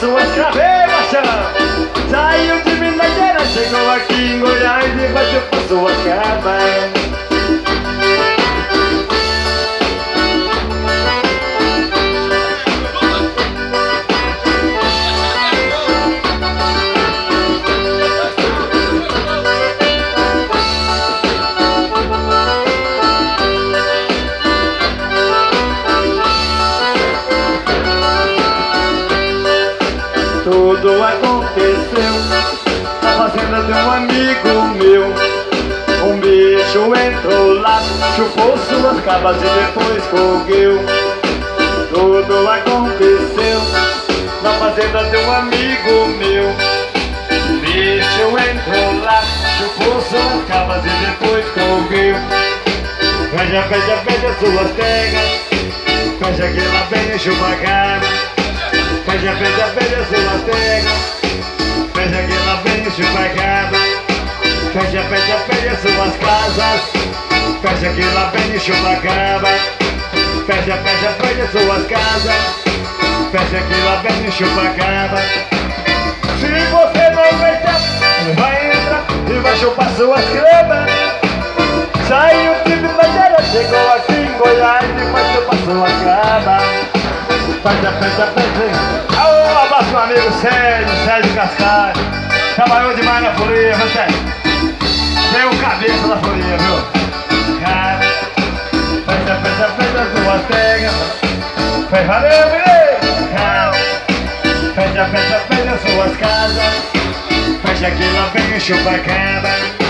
suas craveiras Saiu de Minas Gerais, chegou aqui em Goiás E bateu por sua cara Tudo aconteceu. Na fazenda de um amigo meu Um bicho entrou lá, chupou suas cabas e depois correu Tudo aconteceu. Na fazenda de um amigo meu Um bicho entrou lá, chupou suas cabas e depois correu Veja, veja, veja suas terras Veja que lá vem o chupacabra Veja, veja, veja sua terra Veja que lá vem o chupacabra Veja, veja, veja suas casas. Veja que lá vem o chupacabra Veja, veja, veja suas casas. Veja que lá vem o chupacabra Se você não ele vai entrar E vai chupar suas gramas Saiu de madeira, Fecha, fecha, fecha. Alô, abraço meu amigo Sérgio, Sérgio Cascais. Trabalhou demais na folia, viu, Sérgio? Tem o cabeça da folia, viu? Cara, fecha, fecha, fecha suas pegas. Fecha, valeu, menino! Fecha, fecha, fecha suas casas. Fecha que lá vem o chupacaba.